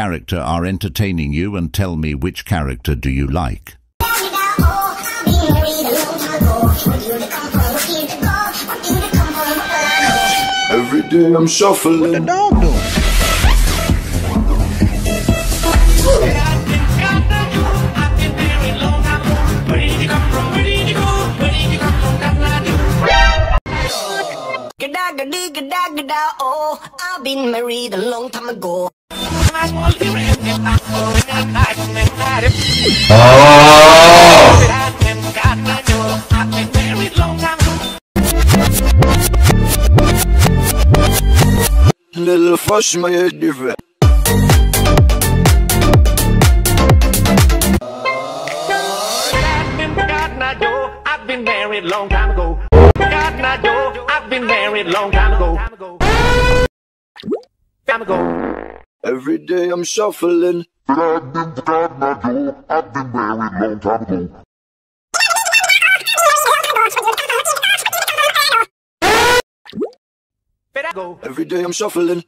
character are entertaining you and tell me which character do you like. Every day I'm shuffling. What the dog doing? Gada gada gada gada oh I've been married a long time ago Little fush my different. I've been married long time ago. God, not. I've been married long time ago. Time ago. Every day I'm shuffling. But I've been forgot my door. I've been married long time Go. Every day I'm shuffling.